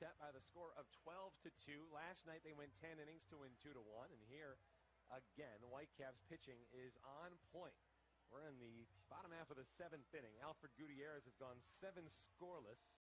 set by the score of 12 to 2. Last night they went 10 innings to win 2 to 1, and here again, the Whitecaps pitching is on point. We're in the bottom half of the seventh inning. Alfred Gutierrez has gone seven scoreless.